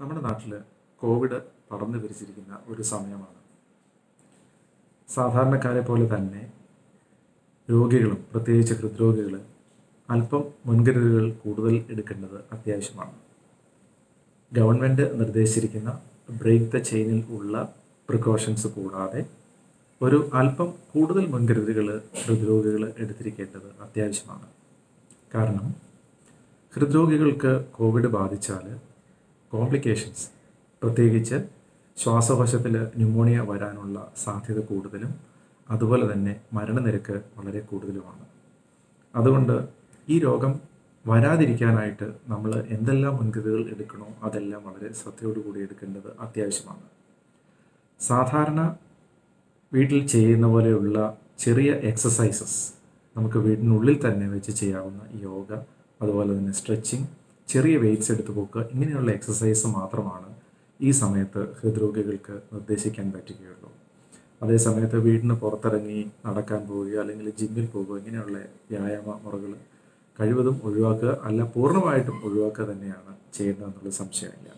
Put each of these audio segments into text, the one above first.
നമ്മുടെ നാട്ടിൽ കോവിഡ് പടർന്നു പിരിച്ചിരിക്കുന്ന ഒരു സമയമാണ്. സാധാരണക്കാരെ പോലെ തന്നെ രോഗികളും പ്രത്യേകിച്ച് ഹൃദ്രോഗികൾ അല്പം മുൻകരുതലുകൾ കൂടുതൽ എടുക്കേണ്ടത് അത്യാവശ്യമാണ്. ഗവൺമെന്റ് നിർദ്ദേശിച്ചിരിക്കുന്ന ബ്രേക്ക് ദ ചെയിനിൽ ഉള്ള പ്രിക്കോഷൻസ് കൂടാതെ ഒരു അല്പം കൂടുതൽ മുൻകരുതലുകൾ ഹൃദ്രോഗികൾ എടുത്തിരിക്കേണ്ടത് അത്യാവശ്യമാണ്. കാരണം ഹൃദ്രോഗികൾക്ക് കോവിഡ് ബാധിച്ചാൽ കോംപ്ലിക്കേഷൻസ്. പ്രത്യേകിച്ച് ശ്വാസകോശത്തിൽ ന്യൂമോണിയ വരാനുള്ള സാധ്യത കൂടുതലും അതുപോലെ തന്നെ മരണനിരക്ക് വളരെ കൂടുതലുമാണ്. അതുകൊണ്ട് ഈ രോഗം വരാതിരിക്കാനായിട്ട് നമ്മൾ എന്തെല്ലാം മുൻകരുതലുകൾ എടുക്കണോ അതെല്ലാം വളരെ ശ്രദ്ധയോടുകൂടി എടുക്കേണ്ടത് അത്യാവശ്യമാണ്. സാധാരണ വീട്ടിൽ ചെയ്യുന്ന പോലെയുള്ള ചെറിയ എക്സസൈസസ് നമുക്ക് വീടിനുള്ളിൽ തന്നെ വെച്ച് ചെയ്യാവുന്ന യോഗ അതുപോലെ തന്നെ സ്ട്രെച്ചിങ് ചെറിയ വെയിറ്റ്സ് എടുത്തു പോക്കുക. ഇങ്ങനെയുള്ള എക്സസൈസ് മാത്രമാണ് ഈ സമയത്ത് ഹൃദ്രോഗികൾക്ക് നിർദ്ദേശിക്കാൻ പറ്റുകയുള്ളൂ. അതേ സമയത്ത് വീടിന് പുറത്തിറങ്ങി നടക്കാൻ പോവുക അല്ലെങ്കിൽ ജിമ്മിൽ പോവുക ഇങ്ങനെയുള്ള വ്യായാമ മുറകൾ കഴിവതും ഒഴിവാക്കുക. അല്ല പൂർണമായിട്ടും ഒഴിവാക്കുക തന്നെയാണ് ചെയ്യുന്നതെന്നുള്ള സംശയമില്ല.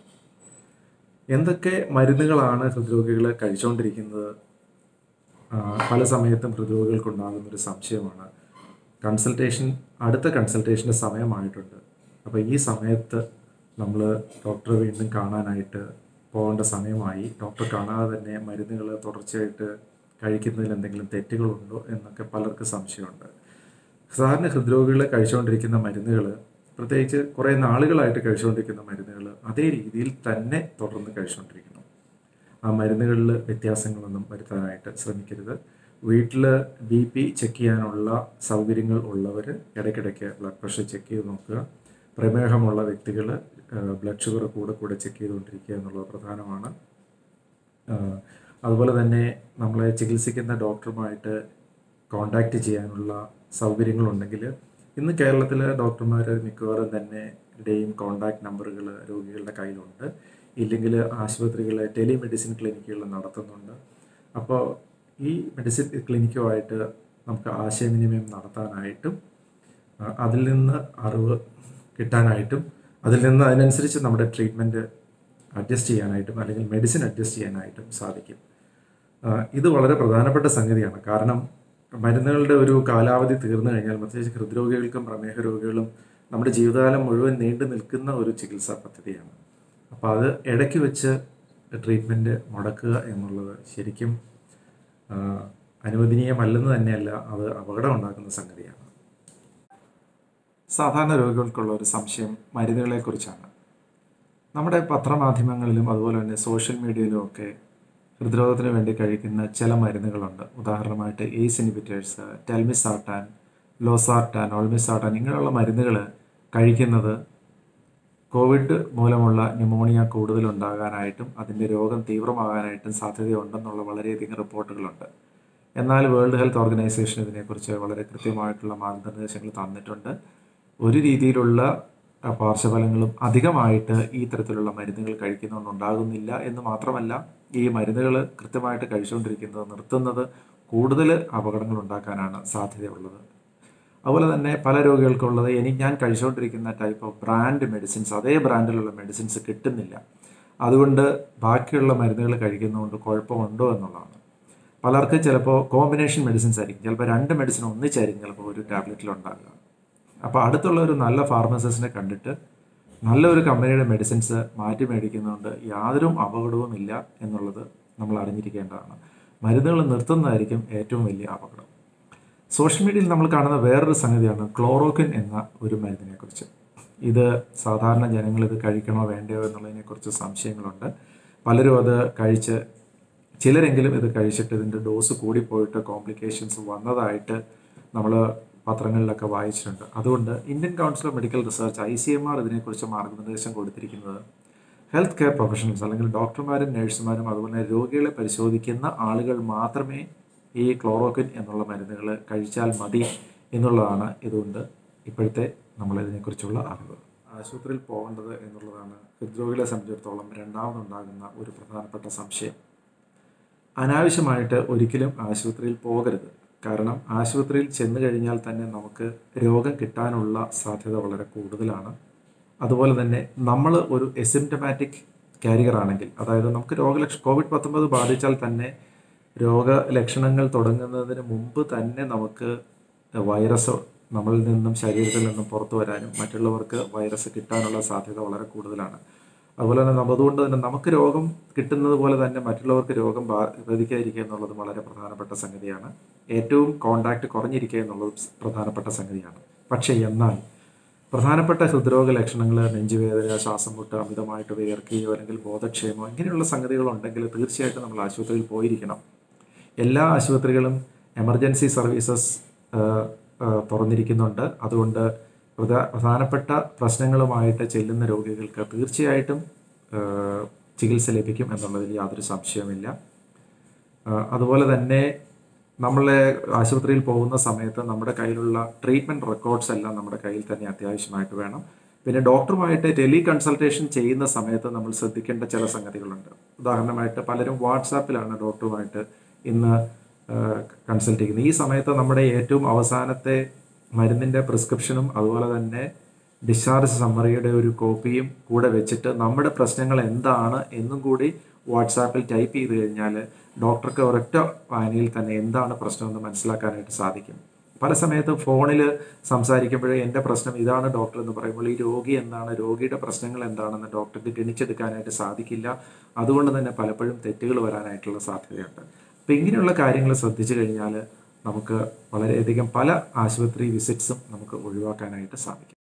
എന്തൊക്കെ മരുന്നുകളാണ് ഹൃദ്രോഗികൾ കഴിച്ചുകൊണ്ടിരിക്കുന്നത്? പല സമയത്തും ഹൃദ്രോഗികൾക്കുണ്ടാകുന്നൊരു സംശയമാണ്. കൺസൾട്ടേഷൻ അടുത്ത കൺസൾട്ടേഷന്റെ സമയമായിട്ടുണ്ട്. അപ്പോൾ ഈ സമയത്ത് നമ്മൾ ഡോക്ടറെ വീണ്ടും കാണാനായിട്ട് പോകേണ്ട സമയമായി. ഡോക്ടർ കാണാതെ തന്നെ മരുന്നുകൾ തുടർച്ചയായിട്ട് കഴിക്കുന്നതിൽ എന്തെങ്കിലും തെറ്റുകളുണ്ടോ എന്നൊക്കെ പലർക്കും സംശയമുണ്ട്. സാധാരണ ഹൃദ്രോഗികളെ കഴിച്ചുകൊണ്ടിരിക്കുന്ന മരുന്നുകൾ പ്രത്യേകിച്ച് കുറേ നാളുകളായിട്ട് കഴിച്ചുകൊണ്ടിരിക്കുന്ന മരുന്നുകൾ അതേ രീതിയിൽ തന്നെ തുടർന്ന് കഴിച്ചുകൊണ്ടിരിക്കണം ആ മരുന്നുകളിൽ വ്യത്യാസങ്ങളൊന്നും വരുത്താനായിട്ട് ശ്രമിക്കരുത്. വീട്ടിൽ ബി പി ചെക്ക് ചെയ്യാനുള്ള സൗകര്യങ്ങൾ ഉള്ളവർ ഇടയ്ക്കിടയ്ക്ക് ബ്ലഡ് പ്രഷർ ചെക്ക് ചെയ്ത് നോക്കുക. പ്രമേഹമുള്ള വ്യക്തികൾ ബ്ലഡ് ഷുഗർ കൂടെ കൂടെ ചെക്ക് ചെയ്തുകൊണ്ടിരിക്കുക എന്നുള്ളത് പ്രധാനമാണ്. അതുപോലെ തന്നെ നമ്മളെ ചികിത്സിക്കുന്ന ഡോക്ടറുമായിട്ട് കോണ്ടാക്റ്റ് ചെയ്യാനുള്ള സൗകര്യങ്ങളുണ്ടെങ്കിൽ ഇന്ന് കേരളത്തിലെ ഡോക്ടർമാർ മിക്കവാറും തന്നെ ഡെയും കോണ്ടാക്ട് നമ്പറുകൾ രോഗികളുടെ കയ്യിലുണ്ട്. ഇല്ലെങ്കിൽ ആശുപത്രികൾ ടെലിമെഡിസിൻ ക്ലിനിക്കുകൾ നടത്തുന്നുണ്ട്. അപ്പോൾ ഈ മെഡിസിൻ ക്ലിനിക്കുമായിട്ട് നമുക്ക് ആശയവിനിമയം നടത്താനായിട്ടും അതിൽ നിന്ന് അറിവ് കിട്ടാനായിട്ടും അതിൽ നിന്ന് അതിനനുസരിച്ച് നമ്മുടെ ട്രീറ്റ്മെന്റ് അഡ്ജസ്റ്റ് ചെയ്യാനായിട്ടും അല്ലെങ്കിൽ മെഡിസിൻ അഡ്ജസ്റ്റ് ചെയ്യാനായിട്ടും സാധിക്കും. ഇത് വളരെ പ്രധാനപ്പെട്ട സംഗതിയാണ്. കാരണം മരുന്നുകളുടെ ഒരു കാലാവധി തീർന്നു കഴിഞ്ഞാൽ പ്രത്യേകിച്ച് ഹൃദ്രോഗികൾക്കും പ്രമേഹ രോഗികളും നമ്മുടെ ജീവിതകാലം മുഴുവൻ നീണ്ടു നിൽക്കുന്ന ഒരു ചികിത്സാ പദ്ധതിയാണ്. അപ്പോൾ അത് ഇടയ്ക്ക് വെച്ച് ട്രീറ്റ്മെന്റ് മുടക്കുക എന്നുള്ളത് ശരിക്കും അനുവദനീയമല്ലെന്ന് തന്നെയല്ല അത് അപകടം ഉണ്ടാക്കുന്ന സംഗതിയാണ്. സാധാരണ രോഗികൾക്കുള്ള ഒരു സംശയം മരുന്നുകളെക്കുറിച്ചാണ്. നമ്മുടെ പത്രമാധ്യമങ്ങളിലും അതുപോലെ തന്നെ സോഷ്യൽ മീഡിയയിലും ഒക്കെ ഹൃദ്രോഗത്തിന് വേണ്ടി കഴിക്കുന്ന ചില മരുന്നുകളുണ്ട്. ഉദാഹരണമായിട്ട് ഏസ് ഇൻഹിബിറ്റേഴ്സ് ടെൽമിസാട്ടാൻ ലോസാർട്ടാൻ ഓൾമിസാട്ടാൻ ഇങ്ങനെയുള്ള മരുന്നുകൾ കഴിക്കുന്നത് കോവിഡ് മൂലമുള്ള ന്യൂമോണിയ കൂടുതലുണ്ടാകാനായിട്ടും അതിന്റെ രോഗം തീവ്രമാകാനായിട്ടും സാധ്യതയുണ്ടെന്നുള്ള വളരെയധികം റിപ്പോർട്ടുകളുണ്ട്. എന്നാൽ വേൾഡ് ഹെൽത്ത് ഓർഗനൈസേഷൻ ഇതിനെക്കുറിച്ച് വളരെ കൃത്യമായിട്ടുള്ള മാർഗനിർദ്ദേശങ്ങൾ തന്നിട്ടുണ്ട്. ഒരു രീതിയിലുള്ള പാർശ്വഫലങ്ങളും അധികമായിട്ട് ഈ തരത്തിലുള്ള മരുന്നുകൾ കഴിക്കുന്നതുകൊണ്ടുണ്ടാകുന്നില്ല എന്ന് മാത്രമല്ല ഈ മരുന്നുകൾ കൃത്യമായിട്ട് കഴിച്ചുകൊണ്ടിരിക്കുന്നത് നിർത്തുന്നത് കൂടുതൽ അപകടങ്ങൾ ഉണ്ടാക്കാനാണ് സാധ്യതയുള്ളത്. അതുപോലെ തന്നെ പല രോഗികൾക്കുള്ളത് എനിക്ക് ഞാൻ കഴിച്ചുകൊണ്ടിരിക്കുന്ന ടൈപ്പ് ഓഫ് ബ്രാൻഡ് മെഡിസിൻസ് അതേ ബ്രാൻഡിലുള്ള മെഡിസിൻസ് കിട്ടുന്നില്ല. അതുകൊണ്ട് ബാക്കിയുള്ള മരുന്നുകൾ കഴിക്കുന്നതുകൊണ്ട് കുഴപ്പമുണ്ടോ എന്നുള്ളതാണ്. പലർക്ക് ചിലപ്പോൾ കോമ്പിനേഷൻ മെഡിസിൻസ് ആയിരിക്കും. ചിലപ്പോൾ രണ്ട് മെഡിസിൻ ഒന്നിച്ചായിരിക്കും ചിലപ്പോൾ ഒരു ടാബ്ലറ്റിൽ ഉണ്ടാകുക. അപ്പോൾ അടുത്തുള്ള ഒരു നല്ല ഫാർമസിസ്റ്റിനെ കണ്ടിട്ട് നല്ലൊരു കമ്പനിയുടെ മെഡിസിൻസ് മാറ്റി മേടിക്കുന്നതുകൊണ്ട് യാതൊരു അപകടവും ഇല്ല എന്നുള്ളത് നമ്മൾ അറിഞ്ഞിരിക്കേണ്ടതാണ്. മരുന്നുകൾ നിർത്തുന്നതായിരിക്കും ഏറ്റവും വലിയ അപകടം. സോഷ്യൽ മീഡിയയിൽ നമ്മൾ കാണുന്ന വേറൊരു സംഗതിയാണ് ക്ലോറോക്കിൻ എന്ന ഒരു മരുന്നിനെക്കുറിച്ച്. ഇത് സാധാരണ ജനങ്ങൾ ഇത് കഴിക്കണോ വേണ്ടയോ എന്നുള്ളതിനെക്കുറിച്ച് സംശയങ്ങളുണ്ട്. പലരും അത് കഴിച്ച് ചിലരെങ്കിലും ഇത് കഴിച്ചിട്ട് ഇതിന്റെ ഡോസ് കൂടിപ്പോയിട്ട് കോംപ്ലിക്കേഷൻസ് വന്നതായിട്ട് നമ്മൾ പത്രങ്ങളിലൊക്കെ വായിച്ചിട്ടുണ്ട്. അതുകൊണ്ട് Indian council of medical research I C M R ഇതിനെക്കുറിച്ച് മാർഗനിർദ്ദേശം കൊടുത്തിരിക്കുന്നത് ഹെൽത്ത് കെയർ പ്രൊഫഷണൽസ് അല്ലെങ്കിൽ ഡോക്ടർമാരും നഴ്സുമാരും അതുപോലെ രോഗികളെ പരിശോധിക്കുന്ന ആളുകൾ മാത്രമേ ഈ ക്ലോറോക്കിൻ എന്നുള്ള മരുന്നുകൾ കഴിച്ചാൽ മതി എന്നുള്ളതാണ് ഇതുകൊണ്ട് ഇപ്പോഴത്തെ നമ്മളിതിനെക്കുറിച്ചുള്ള അറിവ്. ആശുപത്രിയിൽ പോകേണ്ടത് എന്നുള്ളതാണ് ഹൃദ്രോഗികളെ സംബന്ധിച്ചിടത്തോളം രണ്ടാമതുണ്ടാകുന്ന ഒരു പ്രധാനപ്പെട്ട സംശയം. അനാവശ്യമായിട്ട് ഒരിക്കലും ആശുപത്രിയിൽ പോകരുത്. കാരണം ആശുപത്രിയിൽ ചെന്ന് കഴിഞ്ഞാൽ തന്നെ നമുക്ക് രോഗം കിട്ടാനുള്ള സാധ്യത വളരെ കൂടുതലാണ്. അതുപോലെ തന്നെ നമ്മൾ ഒരു എസിംറ്റമാറ്റിക് കാരിയർ ആണെങ്കിൽ അതായത് നമുക്ക് രോഗലക്ഷ കോവിഡ് പത്തൊമ്പത് ബാധിച്ചാൽ തന്നെ രോഗലക്ഷണങ്ങൾ തുടങ്ങുന്നതിന് മുമ്പ് തന്നെ നമുക്ക് വൈറസ് നമ്മളിൽ നിന്നും ശരീരത്തിൽ നിന്നും പുറത്തു വരാനും മറ്റുള്ളവർക്ക് വൈറസ് കിട്ടാനുള്ള സാധ്യത വളരെ കൂടുതലാണ്. അതുപോലെ തന്നെ അതുകൊണ്ട് തന്നെ നമുക്ക് രോഗം കിട്ടുന്നത് പോലെ തന്നെ മറ്റുള്ളവർക്ക് രോഗം ബാധിക്കാതിരിക്കുക എന്നുള്ളത് വളരെ പ്രധാനപ്പെട്ട സംഗതിയാണ്. ഏറ്റവും കോണ്ടാക്ട് കുറഞ്ഞിരിക്കുക എന്നുള്ളത് പ്രധാനപ്പെട്ട സംഗതിയാണ്. പക്ഷേ എന്നാൽ പ്രധാനപ്പെട്ട ഹൃദ്രോഗ ലക്ഷണങ്ങൾ നെഞ്ചുവേദന ശ്വാസം മുട്ട് അമിതമായിട്ട് വിയർക്കുകയോ അല്ലെങ്കിൽ ബോധക്ഷയമോ ഇങ്ങനെയുള്ള സംഗതികളുണ്ടെങ്കിൽ തീർച്ചയായിട്ടും നമ്മൾ ആശുപത്രിയിൽ പോയിരിക്കണം. എല്ലാ ആശുപത്രികളും എമർജൻസി സർവീസസ് തുറന്നിരിക്കുന്നുണ്ട്. അതുകൊണ്ട് പ്രധാനപ്പെട്ട പ്രശ്നങ്ങളുമായിട്ട് ചെല്ലുന്ന രോഗികൾക്ക് തീർച്ചയായിട്ടും ചികിത്സ ലഭിക്കും എന്നുള്ളതിൽ യാതൊരു സംശയവുമില്ല. അതുപോലെ തന്നെ നമ്മളെ ആശുപത്രിയിൽ പോകുന്ന സമയത്ത് നമ്മുടെ കയ്യിലുള്ള ട്രീറ്റ്മെന്റ് റെക്കോർഡ്സ് എല്ലാം നമ്മുടെ കയ്യിൽ തന്നെ അത്യാവശ്യമായിട്ട് വേണം. പിന്നെ ഡോക്ടറുമായിട്ട് ടെലി കൺസൾട്ടേഷൻ ചെയ്യുന്ന സമയത്ത് നമ്മൾ ശ്രദ്ധിക്കേണ്ട ചില സംഗതികളുണ്ട്. ഉദാഹരണമായിട്ട് പലരും വാട്സാപ്പിലാണ് ഡോക്ടറുമായിട്ട് ഇന്ന് കൺസൾട്ട് ചെയ്യുന്നത്. ഈ സമയത്ത് നമ്മുടെ ഏറ്റവും അവസാനത്തെ മരുന്നിന്റെ പ്രിസ്ക്രിപ്ഷനും അതുപോലെ തന്നെ ഡിസ്ചാർജ് സമ്മറിയുടെ ഒരു കോപ്പിയും കൂടെ വെച്ചിട്ട് നമ്മുടെ പ്രശ്നങ്ങൾ എന്താണ് എന്നും കൂടി വാട്സാപ്പിൽ ടൈപ്പ് ചെയ്ത് കഴിഞ്ഞാൽ ഡോക്ടർക്ക് ഒരൊറ്റ വായനയിൽ തന്നെ എന്താണ് പ്രശ്നമെന്ന് മനസ്സിലാക്കാനായിട്ട് സാധിക്കും. പല സമയത്തും ഫോണിൽ സംസാരിക്കുമ്പോഴേ എന്റെ പ്രശ്നം ഇതാണ് ഡോക്ടർ എന്ന് പറയുമ്പോൾ ഈ രോഗി എന്താണ് രോഗിയുടെ പ്രശ്നങ്ങൾ എന്താണെന്ന് ഡോക്ടർക്ക് ഗണിച്ചെടുക്കാനായിട്ട് സാധിക്കില്ല. അതുകൊണ്ട് തന്നെ പലപ്പോഴും തെറ്റുകൾ വരാനായിട്ടുള്ള സാധ്യതയുണ്ട്. അപ്പം ഇങ്ങനെയുള്ള കാര്യങ്ങൾ ശ്രദ്ധിച്ചു കഴിഞ്ഞാൽ നമുക്ക് വളരെയധികം പല ആശുപത്രി വിസിറ്റ്സും നമുക്ക് ഒഴിവാക്കാനായിട്ട് സാധിക്കും.